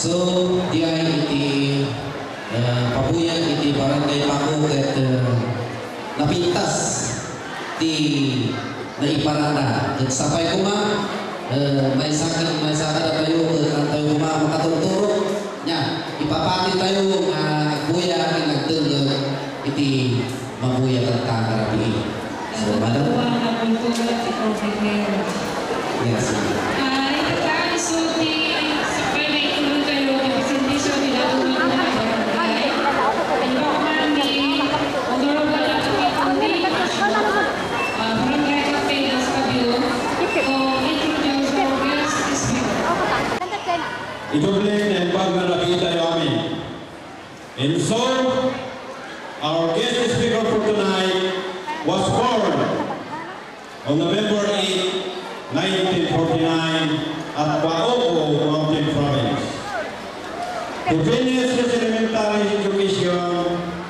So dia iti uh, pabuyan iti barangay Paku at uh, napintas ti naiparada at sapay kuma uh, sakit maisakada tayo ket tayo kuma makatuturo nya ipapati tayo nga uh, kuya ken nagtulog iti mabuya ket kakarabi. So madam. Yes. Idubling and pag na nakita niyo. And so, our guest speaker for tonight was born on November 8, 1949 at Baoco Mountain Province. To finish his elementary education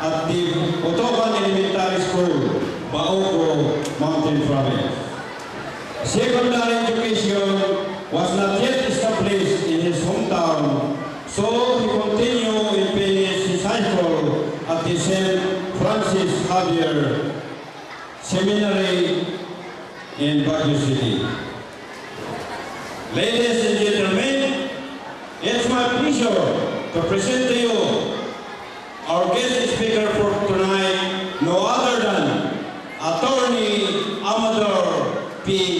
at the Otoban Elementary School, Baoco Mountain Province. Secondary education was not yet established in his hometown, so he continued in School at the St. Francis Xavier Seminary in Baguio City. Ladies and gentlemen, it's my pleasure to present to you our guest speaker for tonight, no other than Attorney Amador P.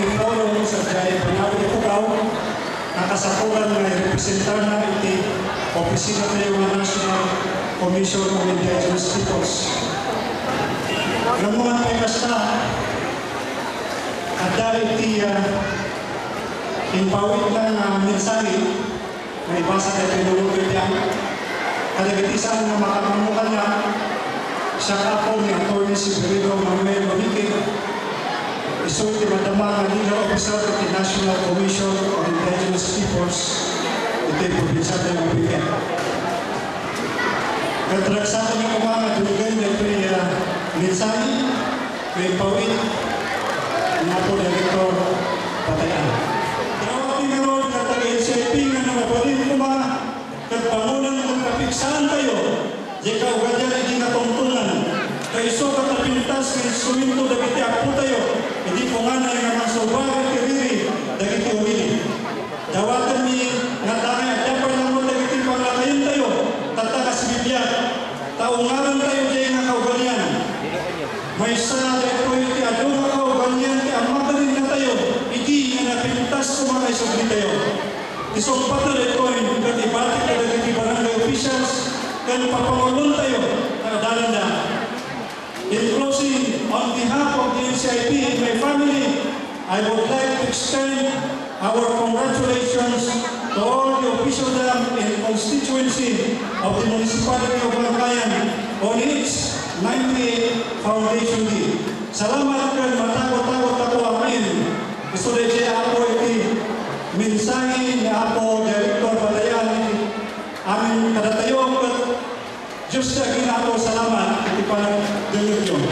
Nakasakulan na representar na iti opisina tayo ng National Commission on Indigenous Peoples. Namuhan tayo basta ada iti uh, impawit na uh, mensahe na ibasa tayo pinulog yan. Kadagatisan na makakamukan niya siya kapo ni Atty. Siberido Manuel Monique isulti madama nga legal officer of the National Commission десятое ноября. Контраксата Никумана jika po nga sa ubang taungaran tayo di nga kaugalian may sana tayo ado nga kaugalian ti amatarin na tayo iti nga napintas mga isugli tayo. Isong patuloy ko yung katibati ka dagiti barangay officials kan papangulong tayo nakadalan na. In closing, on behalf of the NCIP and my family, I would like to extend our congratulations to all the officialdom and constituency of the municipality of Bangkayan on its 98th Foundation Day. Salamat kan matakot-takot ako amin. Gusto rin siya ako iti mensahe ni Apo Director Batayan amin kadatayo at Diyos na ginako salamat iti panagdulog yun.